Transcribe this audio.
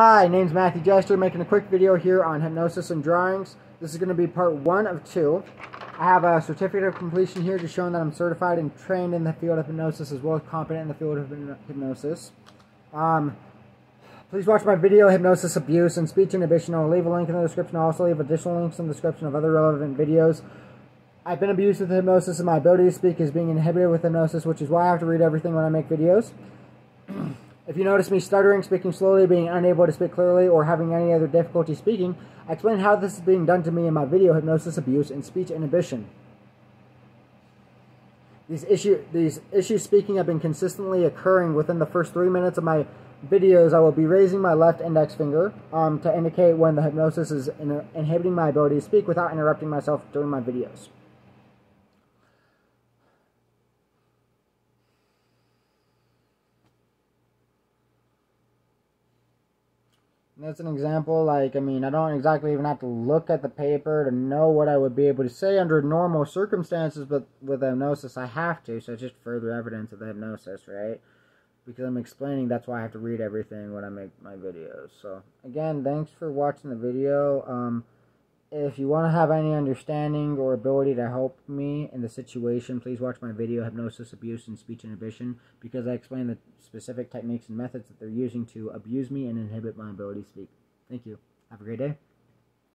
Hi, name's Matthew Jester, making a quick video here on hypnosis and drawings. This is going to be part one of two. I have a certificate of completion here just showing that I'm certified and trained in the field of hypnosis as well as competent in the field of hypnosis. Um, please watch my video, Hypnosis Abuse and Speech Inhibition. I'll leave a link in the description. I'll also leave additional links in the description of other relevant videos. I've been abused with hypnosis and my ability to speak is being inhibited with hypnosis, which is why I have to read everything when I make videos. If you notice me stuttering, speaking slowly, being unable to speak clearly, or having any other difficulty speaking, I explain how this is being done to me in my video Hypnosis Abuse and Speech Inhibition. These, issue, these issues speaking have been consistently occurring within the first three minutes of my videos. I will be raising my left index finger um, to indicate when the hypnosis is in inhibiting my ability to speak without interrupting myself during my videos. That's an example. Like, I mean, I don't exactly even have to look at the paper to know what I would be able to say under normal circumstances, but with hypnosis, I have to. So it's just further evidence of the hypnosis, right? Because I'm explaining, that's why I have to read everything when I make my videos. So, again, thanks for watching the video. Um, if you want to have any understanding or ability to help me in the situation, please watch my video, Hypnosis, Abuse, and Speech Inhibition, because I explain the specific techniques and methods that they're using to abuse me and inhibit my ability to speak. Thank you. Have a great day.